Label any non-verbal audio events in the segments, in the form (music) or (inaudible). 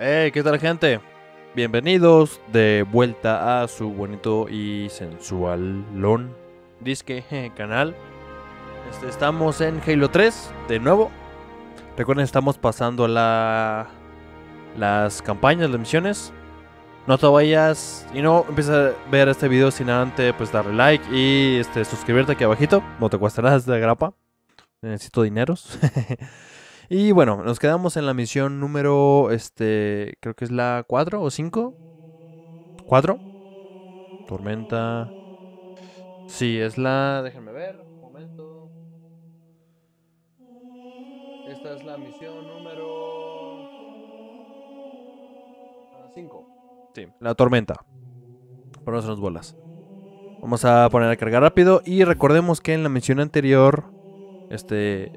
Hey, ¿qué tal gente? Bienvenidos de vuelta a su bonito y sensual lon disque (laughs) canal. Este, estamos en Halo 3 de nuevo. Recuerden, estamos pasando la las campañas, las misiones. No te vayas y no empieces a ver este video sin antes pues darle like y este suscribirte aquí abajito. No te cuesta nada, es de grapa. Necesito dineros. (laughs) y bueno, nos quedamos en la misión número, este, creo que es la 4 o 5. 4. Tormenta. Sí, es la, déjenme ver, un momento. Esta es la misión número 5. Sí, la tormenta. Ponemos unas bolas. Vamos a poner a cargar rápido y recordemos que en la misión anterior este,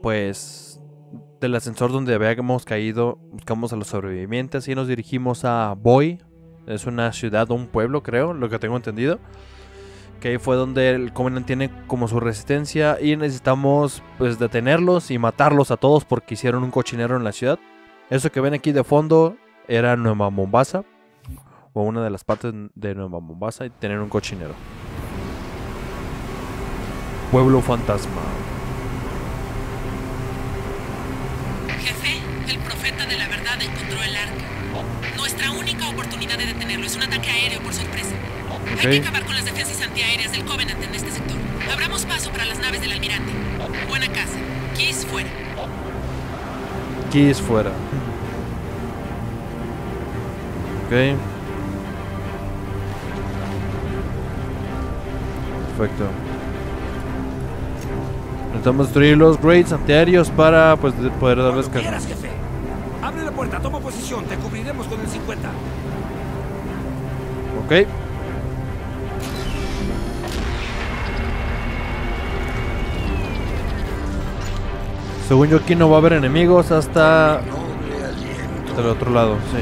pues, del ascensor donde habíamos caído, buscamos a los sobrevivientes y nos dirigimos a Boy. Es una ciudad o un pueblo, creo, lo que tengo entendido. Que ahí fue donde el Covenant tiene como su resistencia y necesitamos, pues, detenerlos y matarlos a todos porque hicieron un cochinero en la ciudad. Eso que ven aquí de fondo era Nueva Mombasa, o una de las partes de Nueva Mombasa y tener un cochinero. Pueblo fantasma. Jefe, el profeta de la verdad encontró el arca. Nuestra única oportunidad de detenerlo es un ataque aéreo por sorpresa. Hay que acabar con las defensas antiaéreas del Covenant en este sector. Abramos paso para las naves del almirante. Buena casa. Kiss fuera. Keys fuera. Ok. Perfecto. Necesitamos destruir los grades antiaéreos para pues de- poder darles carga. quieras, jefe. Abre la puerta, toma posición, te cubriremos con el 50. Ok. Según yo aquí no va a haber enemigos hasta Noble aliento. hasta el otro lado, sí.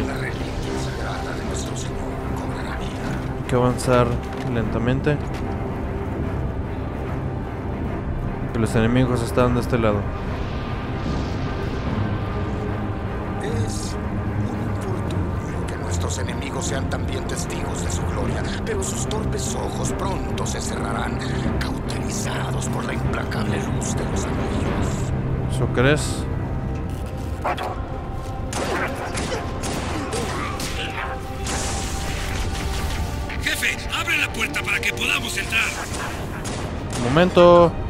Hay que avanzar lentamente. Que los enemigos están de este lado. Es un infortunio que nuestros enemigos sean también testigos de su gloria, pero sus torpes ojos pronto se cerrarán, cauterizados por la implacable luz de los anillos. ¿Eso crees? Jefe, abre la puerta para que podamos entrar. Un momento.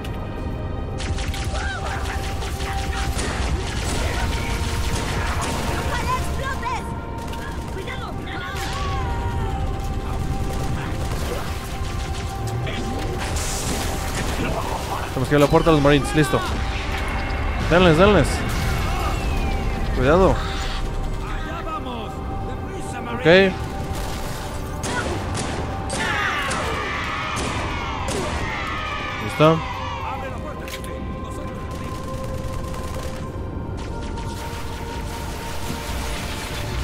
Que ir a la puerta de los Marines, listo. Denles, denles. Cuidado. Ok. ¿Listo?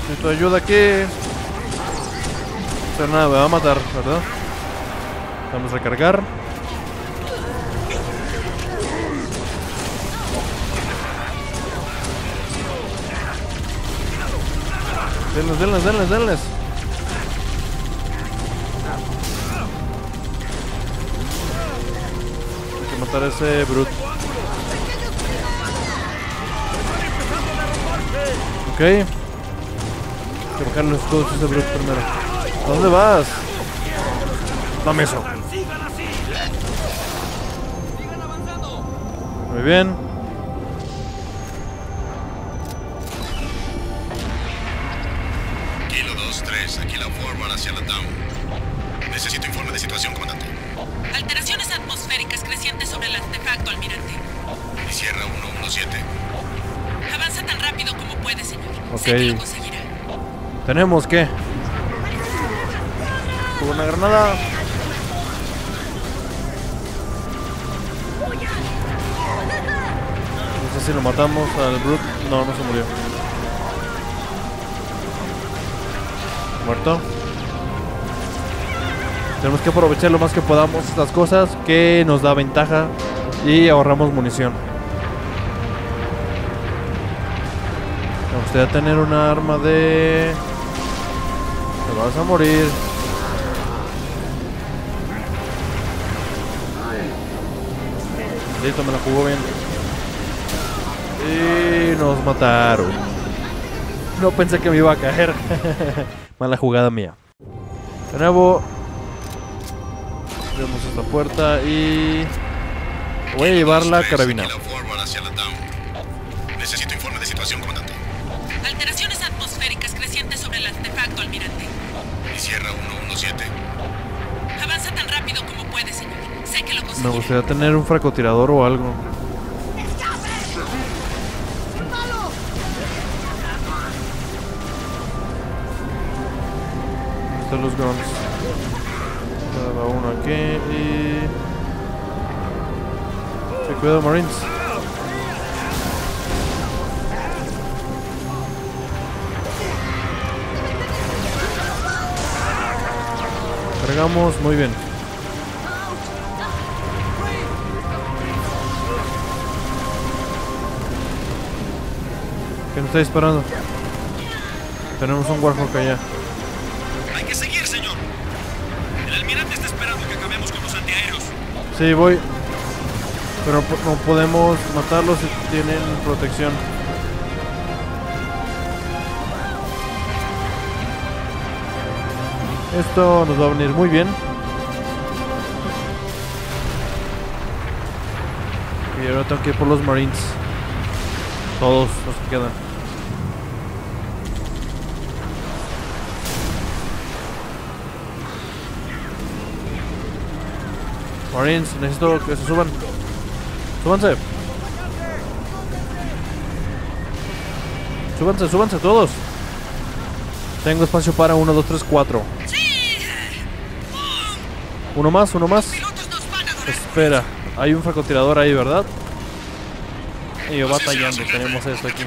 Necesito ayuda aquí. Pero nada, me va a matar, ¿verdad? Vamos a recargar. Denles, denles, denles, denles. Hay que matar a ese brute. Ok. Hay que bajar los escudos a ese brute primero. ¿A dónde vas? Dame eso. Muy bien. Down. Necesito informe de situación, comandante. Alteraciones atmosféricas crecientes sobre el artefacto, almirante. Y Sierra 117. Avanza tan rápido como puede, señor. Ok. Sé que lo conseguirá. Tenemos que. Una granada. No sé si lo matamos al Brute. No, no se murió. Muerto. Tenemos que aprovechar lo más que podamos estas cosas que nos da ventaja y ahorramos munición. gustaría tener una arma de... Te vas a morir. Listo, me la jugó bien. Y nos mataron. No pensé que me iba a caer. (laughs) Mala jugada mía. De nuevo. Abrimos esta puerta y... Voy a llevar la carabina. Tequila Forward hacia la Down. Necesito informe de situación, comandante. Alteraciones atmosféricas crecientes sobre el artefacto, almirante. Y Sierra 117. Avanza tan rápido como puede, señor. Sé que lo Me gustaría tener un francotirador o algo. Están los guns. Uno aquí y... Cuidado, Marines. Cargamos muy bien. ¿Quién está disparando? Tenemos un Warhawk allá. Sí, voy. Pero no podemos matarlos si tienen protección. Esto nos va a venir muy bien. Y ahora tengo que ir por los Marines. Todos los que quedan. Marines, necesito que se suban. Súbanse. Súbanse, súbanse todos. Tengo espacio para 1, 2, 3, 4. Uno más, uno más. A. Espera, hay un francotirador ahí, ¿verdad? Y yo batallando, tenemos esto aquí.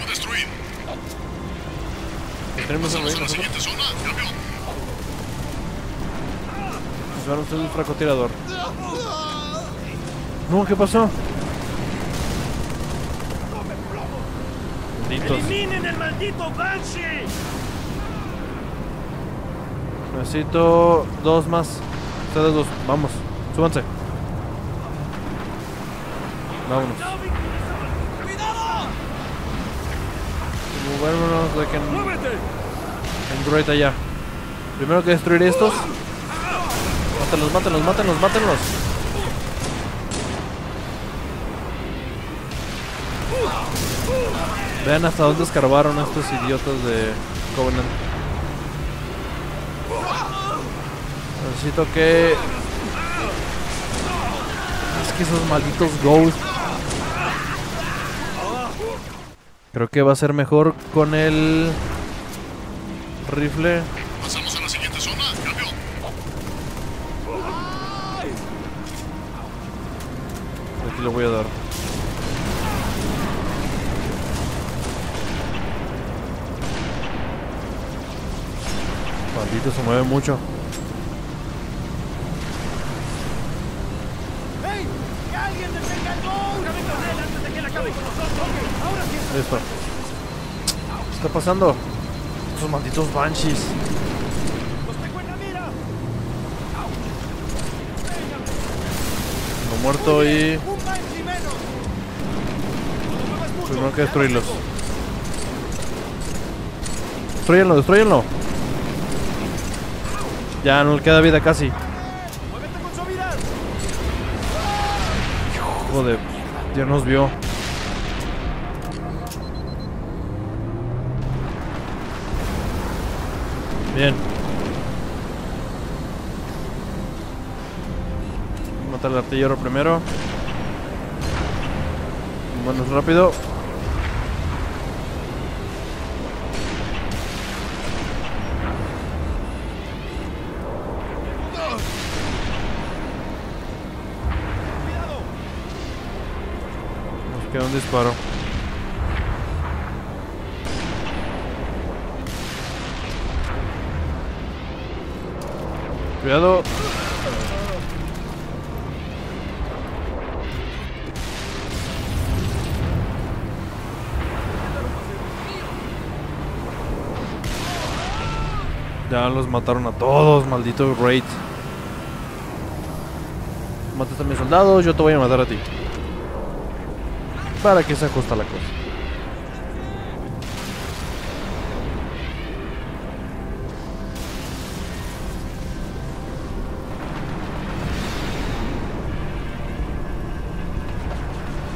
Tenemos a la nosotros. Nos van ustedes el francotirador. No, ¿qué pasó? Malditos. ¡Eliminen el maldito Banshee! Necesito dos más. Ustedes dos, vamos, súbanse. Vámonos. Movémonos de que en, ¡Muévete! en allá. Primero que destruir estos. Mátenlos, mátenlos, mátenlos, mátenlos. Vean hasta dónde escarbaron estos idiotas de Covenant. Necesito que... Es que esos malditos Ghosts... Creo que va a ser mejor con el... Rifle. Le voy a dar. Maldito, se mueve mucho. ¡Hey! ¡Que alguien detenga el gol! antes de que él acabe con nosotros! ¡Ahora sí! Listo. ¿Qué está pasando? Esos malditos banshees. ¡Los tengo en la mira! Uno muerto y. Primero hay que destruirlos. Destruyenlo, destruyenlo. Ya no le queda vida casi. ¡Muévete con suavidad! Joder, ya nos vio. Bien. Al artillero primero. Vámonos rápido. Nos queda un disparo. Cuidado. Ya los mataron a todos, malditos raids. Mataste a mis soldados, yo te voy a matar a ti. Para que se ajusta la cosa.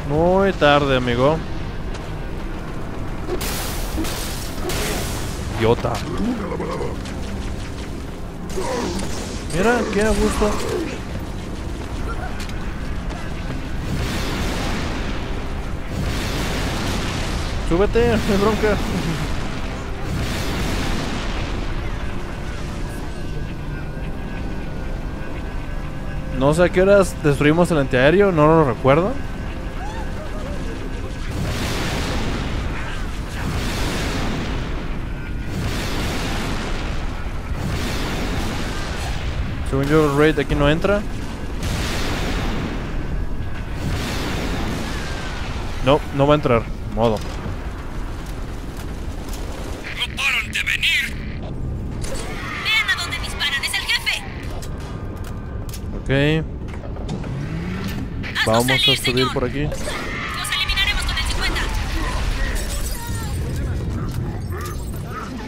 Muy tarde, amigo. Idiota. Mira, qué a gusto. Súbete, bronca. No sé a qué horas destruimos el antiaéreo, no lo recuerdo. Según yo, raid aquí no entra. No, no va a entrar. Modo. ¡No paran de venir! Vean a dónde disparan, es el jefe. Ok. Vamos a subir señor. por aquí. Los eliminaremos con el 50.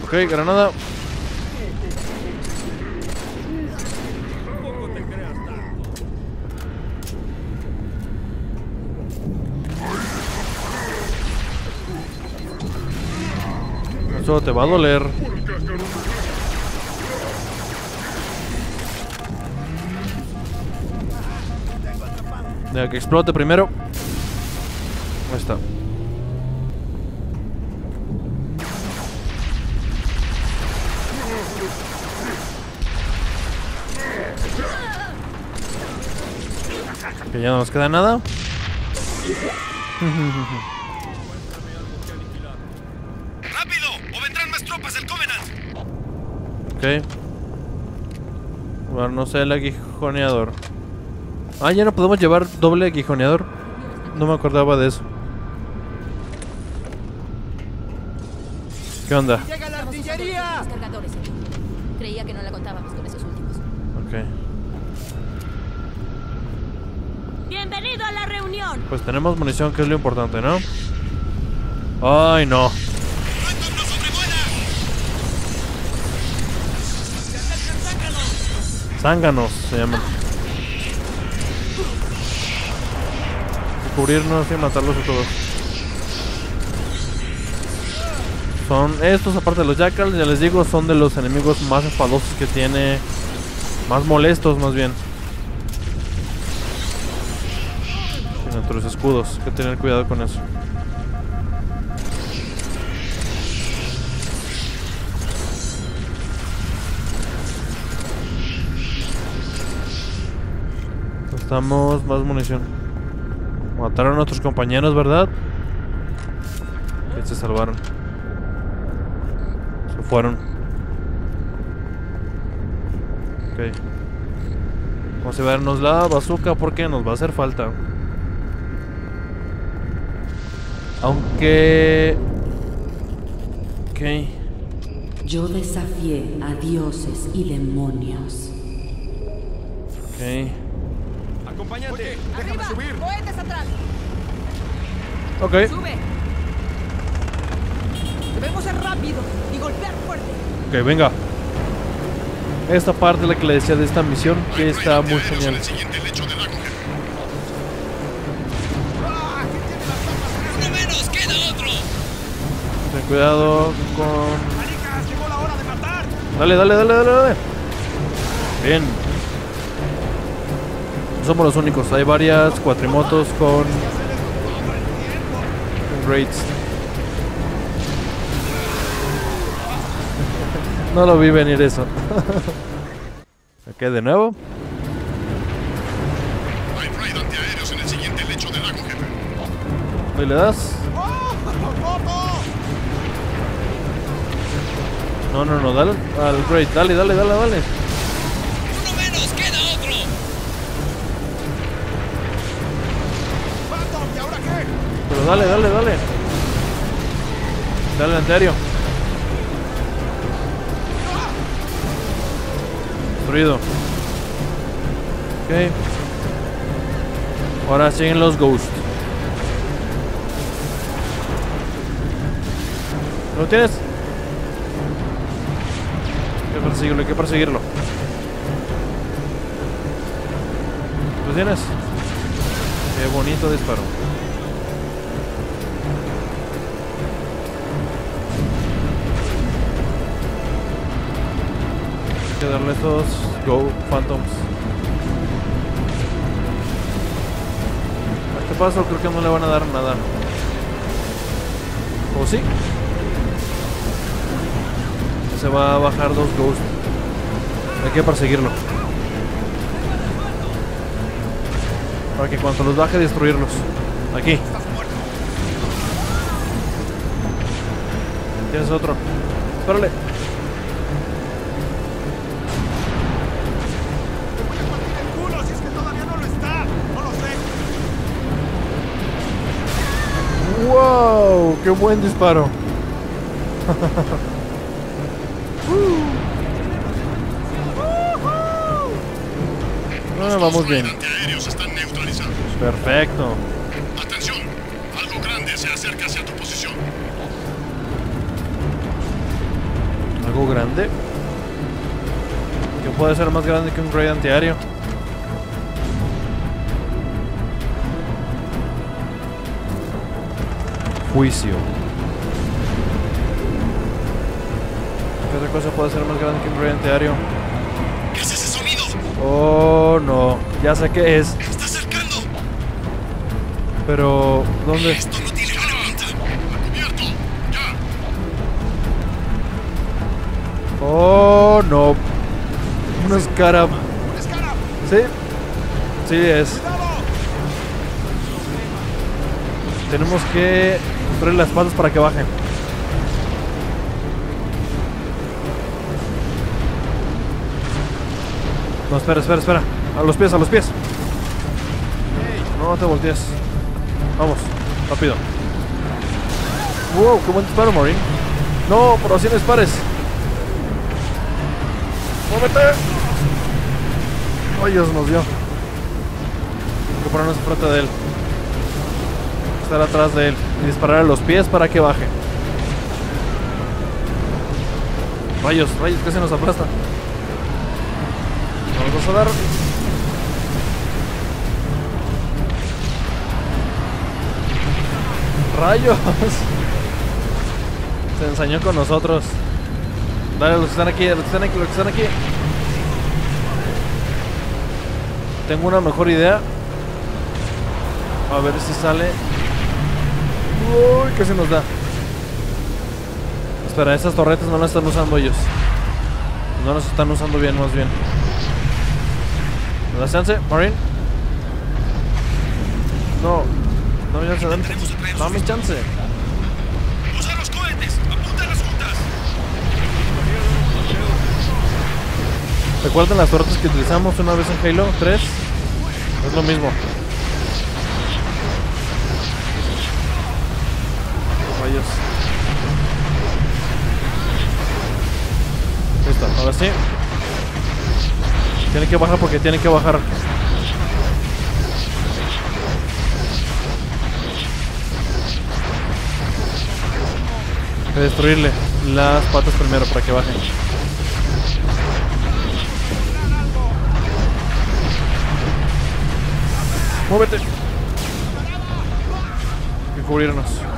Ok, granada. Eso te va a doler. Deja que explote primero. Ahí está. Que ya no nos queda nada. (laughs) Ok. Bueno, no sé el aguijoneador. Ah, ya no podemos llevar doble aguijoneador. No me acordaba de eso. ¿Qué onda? ¡Llega la artillería! Los cargadores. Creía que no la contábamos con esos últimos. Ok. ¡Bienvenido a la reunión! Pues tenemos munición, que es lo importante, ¿no? Ay, no. Zánganos se llaman. Cubrirnos y matarlos a todos. Son estos, aparte de los jackals, ya les digo, son de los enemigos más enfadosos que tiene. Más molestos, más bien. Y nuestros escudos, hay que tener cuidado con eso. Estamos más munición. Mataron a nuestros compañeros, ¿verdad? Que se salvaron. Se fueron. Ok. Vamos a llevarnos la bazooka porque nos va a hacer falta. Aunque... Ok. Yo desafié a dioses y demonios. Ok. ¡Acompáñate! ¡Arriba! ¡Cohetes atrás! Ok. ¡Sube! Debemos ser rápidos y golpear fuerte. Ok, venga. Esta parte es la que le decía de esta misión, que está muy genial. Ten cuidado con... Dale, dale, dale, dale, dale. Bien. Somos los únicos. Hay varias cuatrimotos con... raids. No lo vi venir eso. (laughs) ok, de nuevo. Hay raid antiaéreos en el siguiente lecho de Dagoger. Ahí le das. No, no, no, dale al raid. Dale, dale, dale, dale. ¡Uno menos! ¡Queda Dale, dale, dale. Dale al anterior. Destruido. Ok. Ahora siguen los ghosts. ¿Lo tienes? Hay que perseguirlo, hay que perseguirlo. ¿Lo tienes? Qué bonito disparo. Que darle estos Go Phantoms. ¿A ¿Qué pasa? Creo que no le van a dar nada. ¿O sí? Se va a bajar dos Ghosts. Hay que perseguirlo. Para que cuando los baje, destruirlos. Aquí. Tienes otro. Espérale. ¡Wow! ¡Qué buen disparo! (laughs) Ah, vamos bien. Están neutralizados. Perfecto. Atención, algo grande se acerca hacia tu posición. ¿Algo grande? ¿Qué puede ser más grande que un raid antiaéreo? Juicio. ¿Qué otra cosa puede ser más grande que un antiaéreo? ¿Qué es ese sonido? Oh, no. Ya sé qué es. ¡Se está acercando! Pero, ¿dónde? Esto no tiene buena cubierto. Ya. Oh, no. Una escara. ¿Sí? Sí es. Tenemos que poner las patas para que bajen. No, espera, espera, espera. A los pies, a los pies. No te voltees. Vamos, rápido. Wow, qué buen disparo, Maureen. No, pero así no dispares. ¡Muévete! ¡Ay, Dios nos dio! Hay que ponernos de él. Estar atrás de él. Y disparar a los pies para que baje. Rayos, rayos, que se nos aplasta. Vamos a dar. ¡Rayos! Se ensañó con nosotros. Dale, los que están aquí, los que están aquí, los que están aquí. Tengo una mejor idea. A ver si sale. Uy, ¿qué se nos da? Espera, esas torretas no las están usando ellos. No las están usando bien, más bien. ¿Me das chance, Marine? No. No me chance, dame, dame chance. ¡Usa los cohetes! ¡Apunta las juntas! ¿Recuerdan las torretas que utilizamos una vez en Halo 3? Es lo mismo. Ahora sí. Tiene que bajar porque tiene que bajar. Hay que destruirle las patas primero para que bajen. ¡Muévete! Hay que cubrirnos.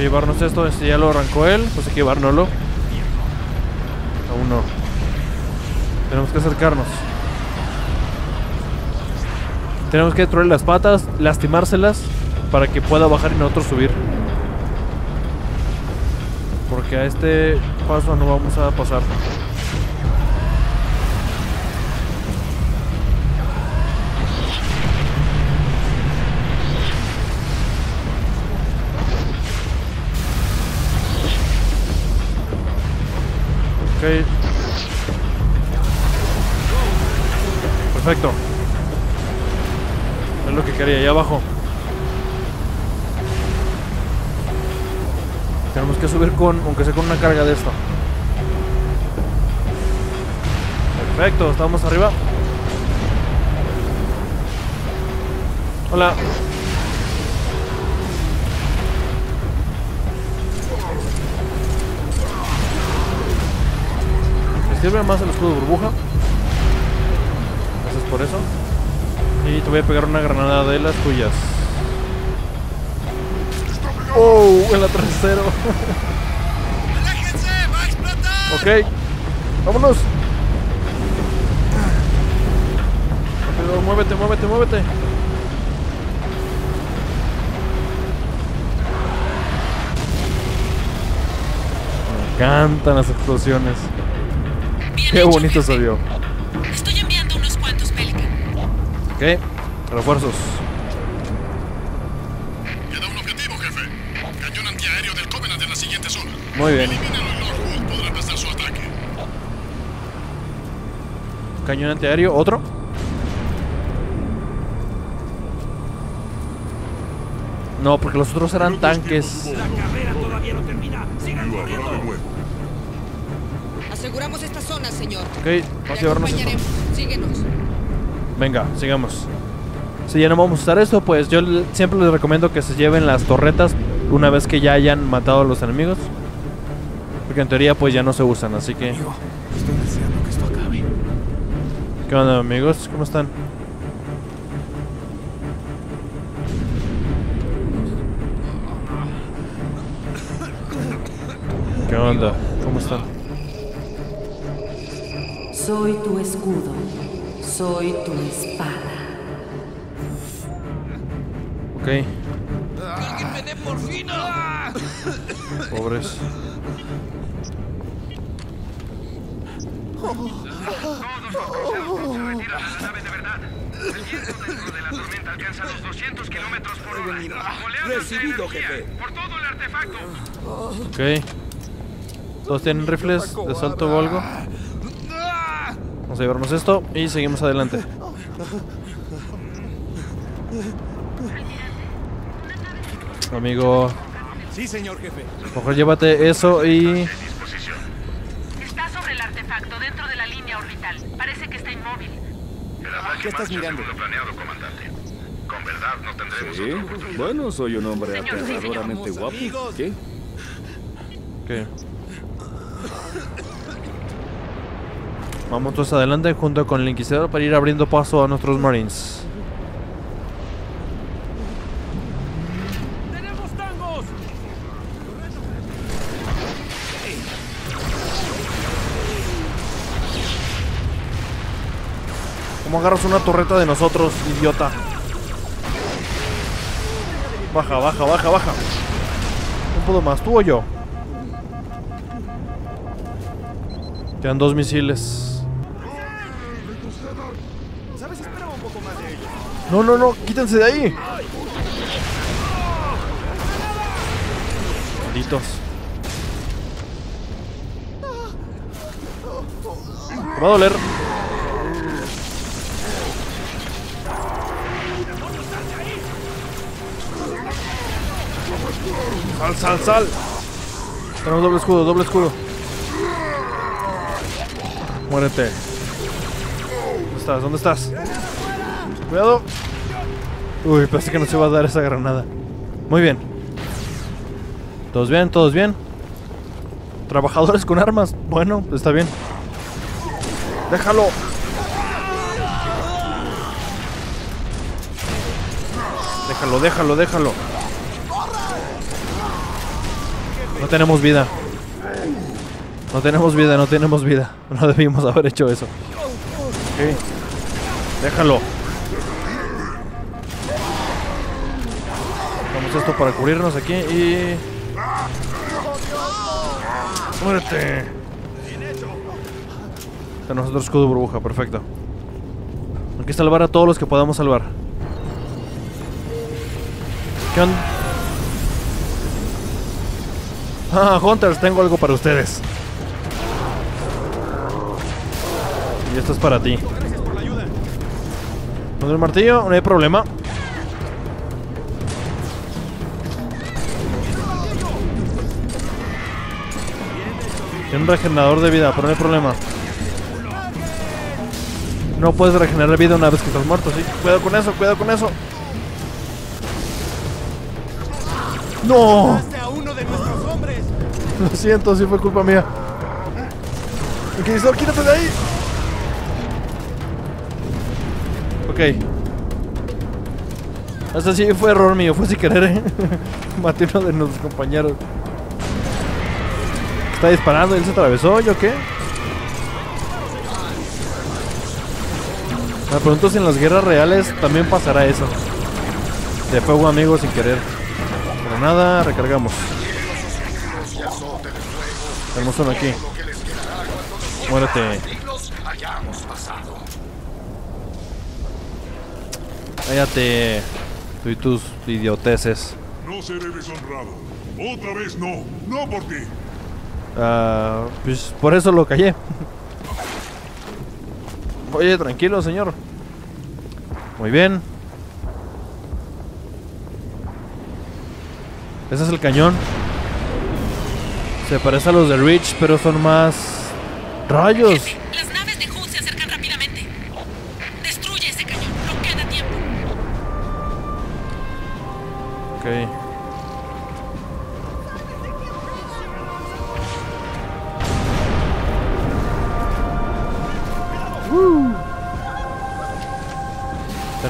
Llevarnos esto. Este ya lo arrancó él. Pues hay que llevárnoslo. Aún no. Tenemos que acercarnos. Tenemos que destruir las patas, lastimárselas para que pueda bajar y nosotros subir. Porque a este paso no vamos a pasar. Ok. Perfecto. Es lo que quería, allá abajo. Tenemos que subir con, aunque sea con una carga de esto. Perfecto, estamos arriba. Hola. Sirve más el escudo de burbuja. Gracias por eso. Y te voy a pegar una granada de las tuyas. ¡Oh! En la trasero. ¡Va a explotar! ok. Vámonos. Rápido, muévete, muévete, muévete. Me encantan las explosiones. Qué bonito se vio. Estoy enviando unos cuantos Pelican. Ok. Refuerzos. Queda un objetivo, jefe. Cañón antiaéreo del Covenant en la siguiente zona. Muy bien. Elimínalo y podrá empezar su ataque. Cañón antiaéreo. Otro. No, porque los otros eran tanques. La carrera todavía no termina. ¡Sigan corriendo! Aseguramos esta zona, señor. Ok, vamos a llevarnos esto. Síguenos. Venga, sigamos. Si ya no vamos a usar esto, pues yo siempre les recomiendo que se lleven las torretas una vez que ya hayan matado a los enemigos. Porque en teoría pues ya no se usan, así que... Estoy deseando que esto acabe. ¿Qué onda amigos? ¿Cómo están? ¿Qué onda? ¿Cómo están? Soy tu escudo. Soy tu espada. Ok. ¡Alguien me dé morfina! Pobres. Recibido, jefe. Ok. ¿Todos tienen rifles de salto o algo? Vamos a llevarnos esto y seguimos adelante. Amigo, Sí, señor jefe. mejor llévate eso y... Está sobre el artefacto dentro de la línea orbital. Parece que está inmóvil. ¿Qué estás mirando? planeado, comandante. Con verdad no tendremos Sí, bueno, soy un hombre Señor, sí, señor. aterradoramente guapo. ¿Qué? ¿Qué? Vamos todos adelante junto con el Inquisidor para ir abriendo paso a nuestros Marines. ¡Tenemos tangos! ¿Cómo agarras una torreta de nosotros, idiota? Baja, baja, baja, baja. No puedo más, tú o yo. Quedan dos misiles. No, no, no, quítense de ahí. Malditos. Me va a doler. Sal, sal, sal. Tenemos doble escudo, doble escudo. Muérete. ¿Dónde estás? ¿Dónde estás? Cuidado. Uy, pensé que no se iba a dar esa granada. Muy bien. ¿Todos bien? ¿Todos bien? Trabajadores con armas. Bueno, está bien. Déjalo. Déjalo, déjalo, déjalo. No tenemos vida. No tenemos vida, no tenemos vida. No debimos haber hecho eso. Ok. Déjalo. Esto para cubrirnos aquí y... ¡Muérete! Tenemos otro escudo burbuja, perfecto. Hay que salvar a todos los que podamos salvar. ¿Qué onda? Ah, Hunters, tengo algo para ustedes. Y esto es para ti. Con el martillo, no hay problema. Tiene un regenerador de vida, pero no hay problema. No puedes regenerar vida una vez que estás muerto, sí. Cuidado con eso, cuidado con eso. ¡No! (laughs) Lo siento, sí fue culpa mía. Inquisidor, quítate de ahí. Ok. Ese sí fue error mío, fue sin querer, ¿eh? (laughs) Maté uno de nuestros compañeros. Está disparando, él se atravesó, ¿yo qué? Me pregunto si en las guerras reales también pasará eso. De fuego amigo sin querer. Pero nada, recargamos. Tenemos uno aquí. Muérete. Cállate. Tú y tus idioteces. No seré deshonrado. Otra vez no. No por ti. Ah, pues por eso lo callé. Oye, tranquilo, señor. Muy bien. Ese es el cañón. Se parece a los de Rich, pero son más rayos.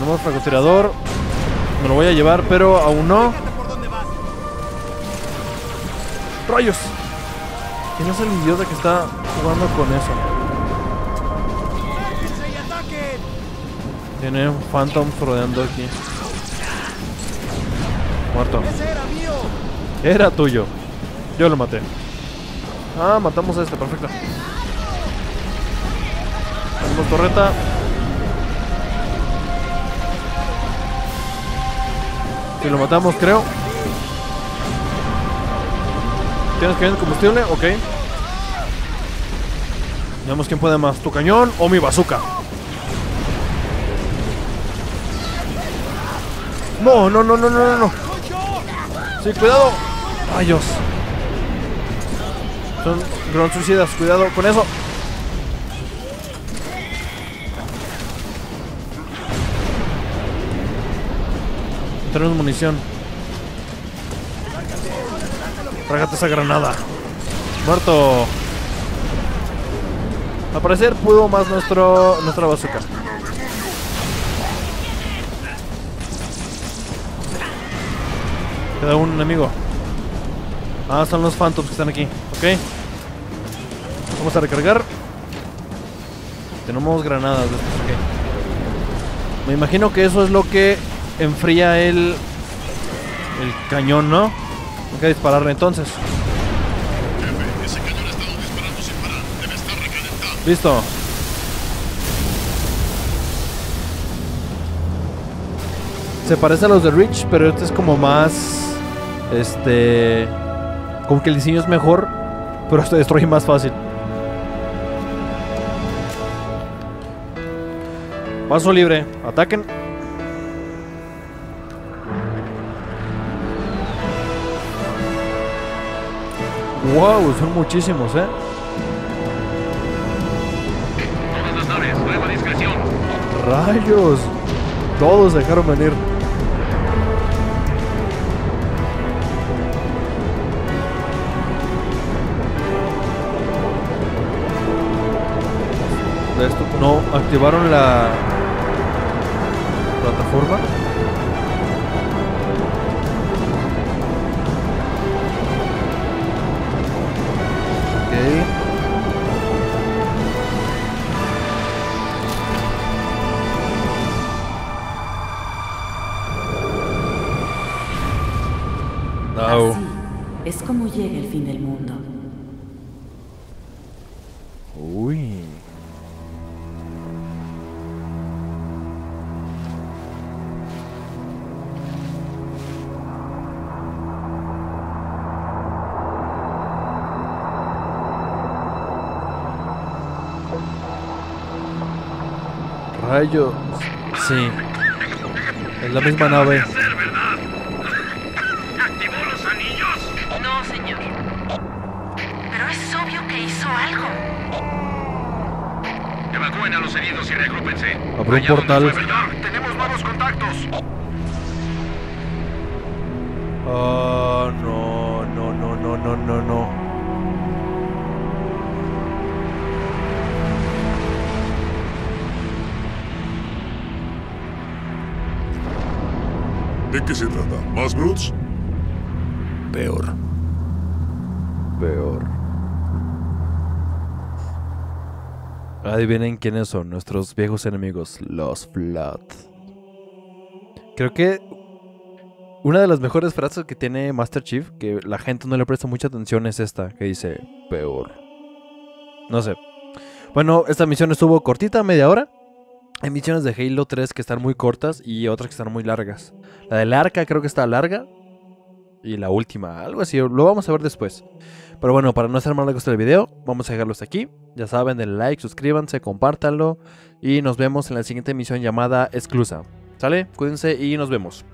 Tenemos francotirador. Me lo voy a llevar, pero aún no. ¡Rayos! ¿Quién es el idiota que está jugando con eso? Tiene Phantoms rodeando aquí. Muerto. Era tuyo. Yo lo maté. Ah, matamos a este, perfecto. Tenemos torreta. Si lo matamos, creo. ¿Tienes cañón de combustible? Ok. Veamos quién puede más, tu cañón o mi bazooka. No, no, no, no, no, no. Sí, cuidado. Rayos. Son gran suicidas, cuidado con eso. Tenemos munición. Trágate esa granada. Muerto. Al parecer pudo más nuestro nuestra bazooka. Queda un enemigo. Ah, son los Phantoms que están aquí. Ok. Vamos a recargar. Tenemos granadas de estas, ok. Me imagino que eso es lo que enfría el, el cañón, ¿no? Hay que dispararle entonces. Listo. Se parece a los de Rich, pero este es como más. Este. Como que el diseño es mejor, pero se destruye más fácil. Paso libre. Ataquen. Wow, son muchísimos, eh. Todas las naves, nueva discreción. Rayos. Todos dejaron venir. Esto no activaron la plataforma. Rayos. Sí. Es la misma nave. ¿Activó los anillos? No, señor. Pero es obvio que hizo algo. Evacúen a los heridos y regrúpense. Abre un portal. Qué se trata? ¿Más Brutes? Peor. Peor. Adivinen quiénes son nuestros viejos enemigos, los Flood. Creo que una de las mejores frases que tiene Master Chief, que la gente no le presta mucha atención, es esta, que dice, peor. No sé. Bueno, esta misión estuvo cortita, media hora. Hay misiones de Halo 3 que están muy cortas y otras que están muy largas. La del arca creo que está larga. Y la última, algo así, lo vamos a ver después. Pero bueno, para no hacer más largo este video, vamos a dejarlo hasta aquí. Ya saben, denle like, suscríbanse, compártanlo. Y nos vemos en la siguiente misión llamada Exclusa. ¿Sale? Cuídense y nos vemos.